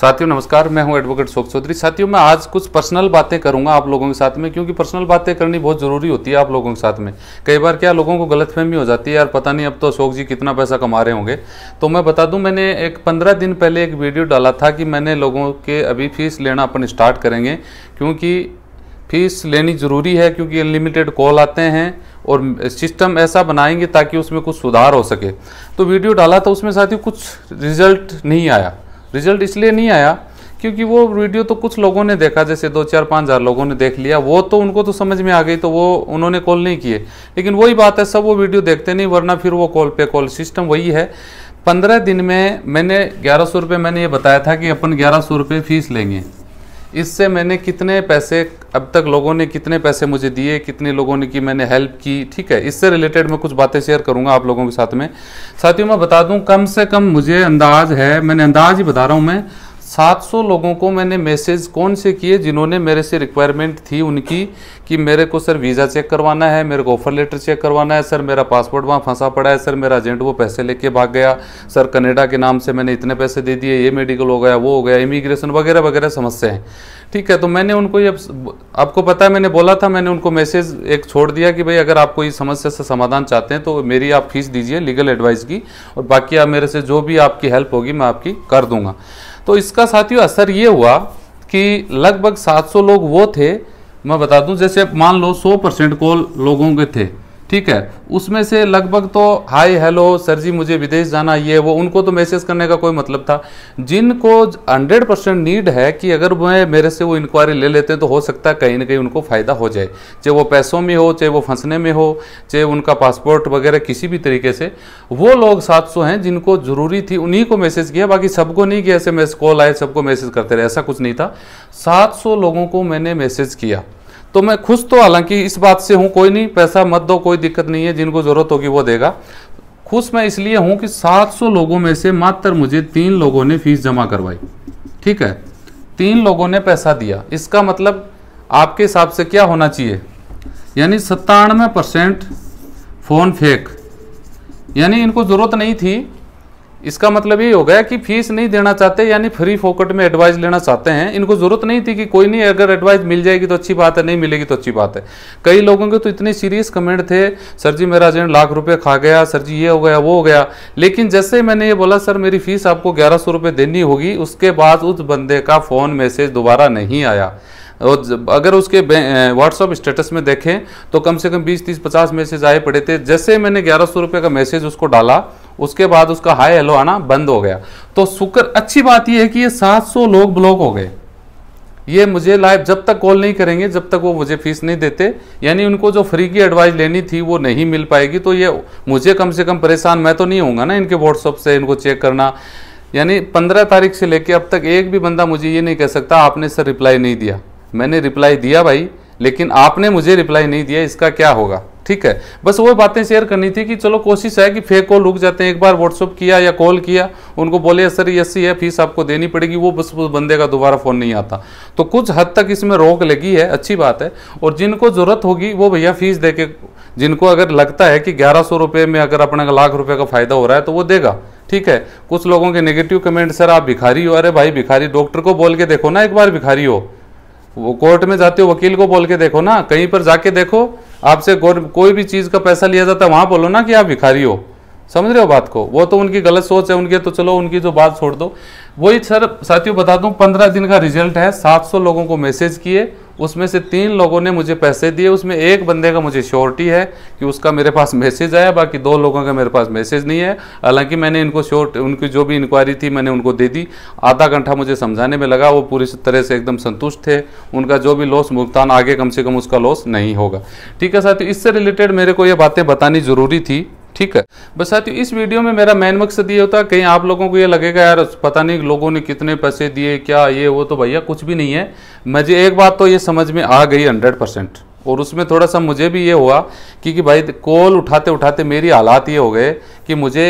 साथियों, नमस्कार, मैं हूँ एडवोकेट शोक चौधरी। साथियों, मैं आज कुछ पर्सनल बातें करूँगा आप लोगों के साथ में, क्योंकि पर्सनल बातें करनी बहुत ज़रूरी होती है आप लोगों के साथ में। कई बार क्या लोगों को गलतफहमी हो जाती है, यार पता नहीं अब तो अशोक जी कितना पैसा कमा रहे होंगे। तो मैं बता दूँ, मैंने एक पंद्रह दिन पहले एक वीडियो डाला था कि मैंने लोगों के अभी फ़ीस लेना अपन स्टार्ट करेंगे, क्योंकि फ़ीस लेनी ज़रूरी है, क्योंकि अनलिमिटेड कॉल आते हैं और सिस्टम ऐसा बनाएँगे ताकि उसमें कुछ सुधार हो सके। तो वीडियो डाला था, उसमें साथियों कुछ रिज़ल्ट नहीं आया। रिज़ल्ट इसलिए नहीं आया क्योंकि वो वीडियो तो कुछ लोगों ने देखा, जैसे दो चार पाँच हज़ार लोगों ने देख लिया। वो तो उनको तो समझ में आ गई तो वो उन्होंने कॉल नहीं किए। लेकिन वही बात है, सब वो वीडियो देखते नहीं, वरना फिर वो कॉल पे कॉल सिस्टम वही है। पंद्रह दिन में मैंने ग्यारह सौ रुपये, मैंने ये बताया था कि अपन ग्यारह सौ रुपये फ़ीस लेंगे। इससे मैंने कितने पैसे, अब तक लोगों ने कितने पैसे मुझे दिए, कितने लोगों ने की मैंने हेल्प की, ठीक है? इससे रिलेटेड मैं कुछ बातें शेयर करूँगा आप लोगों के साथ में। साथियों, मैं बता दूँ, कम से कम मुझे अंदाज है, मैंने अंदाज ही बता रहा हूँ मैं 700 लोगों को मैंने मैसेज कौन से किए जिन्होंने मेरे से रिक्वायरमेंट थी उनकी कि मेरे को सर वीज़ा चेक करवाना है, मेरे को ऑफ़र लेटर चेक करवाना है, सर मेरा पासपोर्ट वहाँ फंसा पड़ा है, सर मेरा एजेंट वो पैसे लेके भाग गया, सर कनेडा के नाम से मैंने इतने पैसे दे दिए, ये मेडिकल हो गया, वो हो गया इमिग्रेशन वगैरह वगैरह समस्या है ठीक है तो मैंने उनको ये आपको पता है, मैंने बोला था, मैंने उनको मैसेज एक छोड़ दिया कि भाई अगर आपको इस समस्या से समाधान चाहते हैं तो मेरी आप फ़ीस दीजिए लीगल एडवाइस की, और बाकी आप मेरे से जो भी आपकी हेल्प होगी, मैं आपकी कर दूँगा। तो इसका साथियों असर ये हुआ कि लगभग 700 लोग वो थे, मैं बता दूँ, जैसे मान लो 100 परसेंट कॉल लोगों के थे। ठीक है? उसमें से लगभग तो हाय, हेलो, सर जी, मुझे विदेश जाना ये, वो, उनको तो मैसेज करने का कोई मतलब था। जिनको 100 परसेंट नीड है कि अगर मैं, मेरे से वो इंक्वायरी ले लेते हैं तो हो सकता है कहीं ना कहीं उनको फ़ायदा हो जाए। चाहे वो पैसों में हो, चाहे वो फंसने में हो, चाहे उनका पासपोर्ट वगैरह किसी भी तरीके से। वो लोग सात सौ हैं जिनको ज़रूरी थी, उन्हीं को मैसेज किया, बाकी सबको नहीं किया, ऐसे मैसेज कॉल आए, सबको मैसेज करते रहे, ऐसा कुछ नहीं था। सात सौ लोगों को मैंने मैसेज किया। तो मैं खुश तो हालाँकि इस बात से हूँ, कोई नहीं, पैसा मत दो, कोई दिक्कत नहीं है, जिनको ज़रूरत होगी वो देगा। खुश मैं इसलिए हूँ कि 700 लोगों में से मात्र मुझे तीन लोगों ने फ़ीस जमा करवाई। ठीक है? तीन लोगों ने पैसा दिया। इसका मतलब आपके हिसाब से क्या होना चाहिए? यानी सत्तानवे परसेंट फ़ोन फेक। यानी इनको ज़रूरत नहीं थी इसका मतलब ये हो गया कि फ़ीस नहीं देना चाहते, यानी फ्री फोकट में एडवाइस लेना चाहते हैं। इनको ज़रूरत नहीं थी कि कोई नहीं, अगर एडवाइस मिल जाएगी तो अच्छी बात है, नहीं मिलेगी तो अच्छी बात है। कई लोगों के तो इतने सीरियस कमेंट थे, सर जी, मेरा एजेंट लाख रुपए खा गया, सर जी, ये हो गया, वो हो गया। लेकिन जैसे मैंने ये बोला, सर, मेरी फ़ीस आपको ग्यारह सौ देनी होगी। उसके बाद उस बंदे का फ़ोन मैसेज दोबारा नहीं आया। और अगर उसके व्हाट्सअप स्टेटस में देखें तो कम से कम 20 30 50 मैसेज आए पड़े थे। जैसे मैंने ग्यारह सौ रुपये का मैसेज उसको डाला उसके बाद उसका हाई हेलो आना बंद हो गया। तो शुक्र, अच्छी बात यह है कि ये 700 लोग ब्लॉक हो गए। ये मुझे लाइव जब तक कॉल नहीं करेंगे, जब तक वो मुझे फ़ीस नहीं देते, यानी उनको जो फ्री की एडवाइस लेनी थी वो नहीं मिल पाएगी तो ये मुझे कम से कम परेशान, मैं तो नहीं होऊँगा ना इनके व्हाट्सअप से, इनको चेक करना। यानी पंद्रह तारीख से लेके अब तक एक भी बंदा मुझे ये नहीं कह सकता, आपने सर रिप्लाई नहीं दिया। मैंने रिप्लाई दिया भाई, लेकिन आपने मुझे रिप्लाई नहीं दिया, इसका क्या होगा? ठीक है। बस वो बातें शेयर करनी थी कि चलो कोशिश है कि फेक कॉल रुक जाते हैं, एक बार व्हाट्सअप किया या कॉल किया, उनको बोले, सर, ये सी है फ़ीस आपको देनी पड़ेगी। वो बस उस बंदे का दोबारा फ़ोन नहीं आता। तो कुछ हद तक इसमें रोक लगी है, अच्छी बात है। और जिनको ज़रूरत होगी, वो भैया फ़ीस दे के जिनको अगर लगता है कि ग्यारह सौ रुपये में अगर अपने लाख रुपये का फ़ायदा हो रहा है तो वो देगा। ठीक है। कुछ लोगों के नेगेटिव कमेंट सर, आप भिखारी हो? अरे भाई, भिखारी डॉक्टर को बोल के देखो ना, एक बार भिखारी हो। वो कोर्ट में जाते हो, वकील को बोल के देखो ना, कहीं पर जाके देखो, आपसे कोई भी चीज़ का पैसा लिया जाता है, वहाँ बोलो ना कि आप भिखारी हो। समझ रहे हो बात को? वो तो उनकी गलत सोच है, उनकी तो चलो, उनकी जो बात छोड़ दो। वही सर, साथियों, बता दूँ, पंद्रह दिन का रिज़ल्ट है 700 लोगों को मैसेज किए उसमें से तीन लोगों ने मुझे पैसे दिए, उसमें एक बंदे का मुझे श्योरिटी है कि उसका मेरे पास मैसेज आया, बाकी दो लोगों का मेरे पास मैसेज नहीं है। हालाँकि मैंने इनको श्योर उनकी जो भी इंक्वायरी थी, मैंने उनको दे दी। आधा घंटा मुझे समझाने में लगा, वो पूरी तरह से एकदम संतुष्ट थे। उनका जो भी लॉस भुगतान आगे कम से कम उसका लॉस नहीं होगा। ठीक है साथियों, इससे रिलेटेड मेरे को ये बातें बतानी ज़रूरी थी। ठीक है। बस साथियों, इस वीडियो में मेरा मेन मकसद ये होता कहीं आप लोगों को ये लगेगा, यार, पता नहीं लोगों ने कितने पैसे दिए, क्या ये वो? तो भैया, कुछ भी नहीं है। मुझे एक बात तो ये समझ में आ गई हंड्रेड परसेंट और उसमें थोड़ा सा मुझे भी ये हुआ कि कि भाई कॉल उठाते उठाते मेरी हालात ये हो गए कि मुझे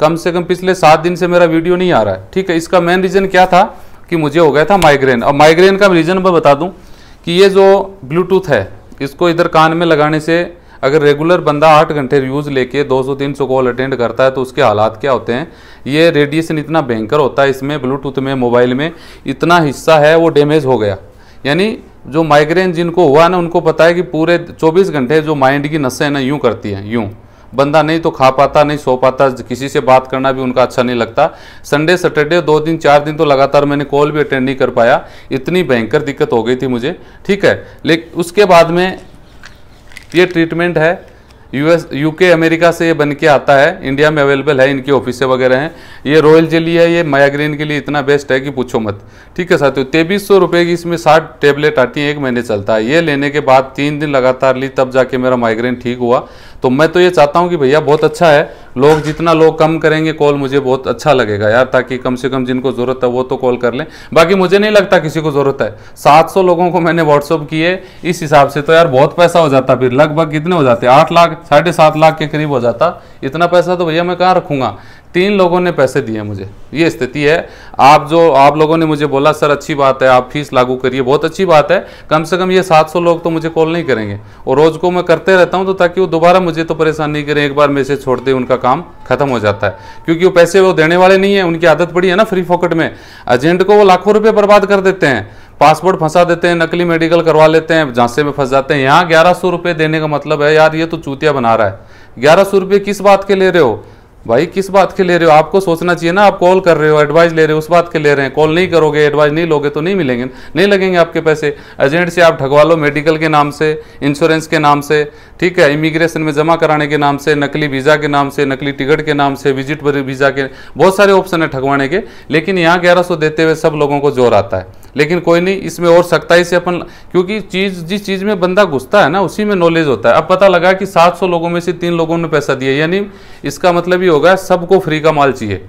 कम से कम पिछले सात दिन से मेरा वीडियो नहीं आ रहा है। ठीक है, इसका मेन रीज़न क्या था कि मुझे हो गया था माइग्रेन और माइग्रेन का रीज़न मैं बता दूँ कि ये जो ब्लूटूथ है, इसको इधर कान में लगाने से अगर रेगुलर बंदा आठ घंटे यूज़ लेके 200-300 कॉल अटेंड करता है तो उसके हालात क्या होते हैं? ये रेडिएशन इतना भयंकर होता है, इसमें ब्लूटूथ में मोबाइल में, इतना हिस्सा है, वो डैमेज हो गया। यानी जो माइग्रेन जिनको हुआ ना, उनको पता है कि पूरे 24 घंटे जो माइंड की नसें ना, यूँ करती हैं, यूँ। बंदा नहीं तो खा पाता, नहीं सो पाता, किसी से बात करना भी उनका अच्छा नहीं लगता। संडे सैटरडे दो दिन, चार दिन तो लगातार मैंने कॉल भी अटेंड नहीं कर पाया। इतनी भयंकर दिक्कत हो गई थी मुझे, ठीक है? लेकिन उसके बाद में ये ट्रीटमेंट है। यूएस यूके अमेरिका से ये बन के आता है। इंडिया में अवेलेबल है, इनकी ऑफिसें वगैरह हैं। ये रॉयल जेली है, ये माइग्रेन के लिए इतना बेस्ट है कि पूछो मत। ठीक है साथियों, तेईस सौ रुपये की इसमें साठ टेबलेट आती है, एक महीने चलता है। ये लेने के बाद तीन दिन लगातार ली, तब जाके मेरा माइग्रेन ठीक हुआ। तो मैं तो ये चाहता हूँ कि भैया बहुत अच्छा है। लोग जितना लोग कम करेंगे कॉल मुझे बहुत अच्छा लगेगा यार, ताकि कम से कम जिनको ज़रूरत है वो तो कॉल कर लें। बाकी मुझे नहीं लगता किसी को ज़रूरत है। 700 लोगों को मैंने व्हाट्सअप किए, इस हिसाब से तो यार बहुत पैसा हो जाता फिर। लगभग कितने हो जाते? आठ लाख, साढ़े सात लाख के करीब हो जाता। इतना पैसा तो भैया मैं कहाँ रखूँगा? तीन लोगों ने पैसे दिए मुझे। ये स्थिति है। आप जो, आप लोगों ने मुझे बोला, सर, अच्छी बात है, आप फ़ीस लागू करिए, बहुत अच्छी बात है। कम से कम ये 700 लोग तो मुझे कॉल नहीं करेंगे। और रोज़ को मैं करते रहता हूँ तो ताकि वो दोबारा मुझे तो परेशान नहीं करें, एक बार मैसेज छोड़ते उनका काम खत्म हो जाता है। क्योंकि वो पैसे वो देने वाले नहीं है, उनकी आदत पड़ी है ना फ्री फोकट में। एजेंट को वो लाखों रुपये बर्बाद कर देते हैं। पासपोर्ट फंसा देते हैं, नकली मेडिकल करवा लेते हैं, झांसे में फंस जाते हैं। यहाँ ग्यारह सौ रुपये देने का मतलब है, यार, ये तो चूतिया बना रहा है। ग्यारह सौ रुपये किस बात के ले रहे हो? भाई, किस बात के ले रहे हो? आपको सोचना चाहिए ना, आप कॉल कर रहे हो एडवाइस ले रहे हो, उस बात के ले रहे हैं। कॉल नहीं करोगे एडवाइस नहीं लोगे तो नहीं मिलेंगे। नहीं लगेंगे आपके पैसे। एजेंट से आप ठगवा लो मेडिकल के नाम से इंश्योरेंस के नाम से, ठीक है? इमिग्रेशन में जमा कराने के नाम से, नकली वीज़ा के नाम से, नकली टिकट के नाम से विज़िट वीज़ा के, बहुत सारे ऑप्शन है ठगवाने के। लेकिन यहाँ ग्यारह देते हुए सब लोगों को ज़ोर आता है। लेकिन कोई नहीं, इसमें और सख्ताई से अपन, क्योंकि चीज़, जिस चीज़ में बंदा घुसता है ना, उसी में नॉलेज होता है। अब पता लगा कि 700 लोगों में से तीन लोगों ने पैसा दिया। यानी इसका मतलब ये होगा, सबको फ्री का माल चाहिए।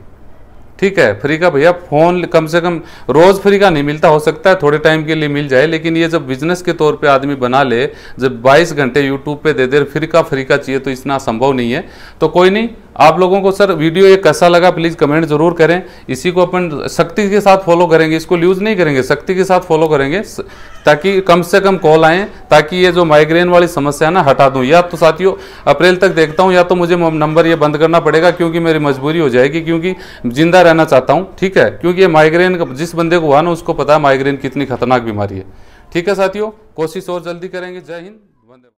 ठीक है फ्री का भैया फ़ोन कम से कम, रोज़ फ्री का नहीं मिलता, हो सकता है थोड़े टाइम के लिए मिल जाए, लेकिन ये जब बिज़नेस के तौर पे आदमी बना ले, जब 22 घंटे यूट्यूब पे दे दे, फ्री का फ्री का चाहिए तो इतना संभव नहीं है। तो कोई नहीं आप लोगों को सर वीडियो ये कैसा लगा प्लीज़ कमेंट ज़रूर करें। इसी को अपन सख्ती के साथ फॉलो करेंगे, इसको यूज़ नहीं करेंगे सख्ती के साथ फॉलो करेंगे ताकि कम से कम कॉल आए, ताकि ये जो माइग्रेन वाली समस्या ना, हटा दूँ। या तो साथियों, अप्रैल तक देखता हूँ, या तो मुझे नंबर ये बंद करना पड़ेगा, क्योंकि मेरी मजबूरी हो जाएगी, क्योंकि ज़िंदा रहना चाहता हूँ, ठीक है? क्योंकि ये माइग्रेन जिस बंदे को हुआ ना, उसको पता है माइग्रेन कितनी खतरनाक बीमारी है। ठीक है साथियों, कोशिश और जल्दी करेंगे। जय हिंद।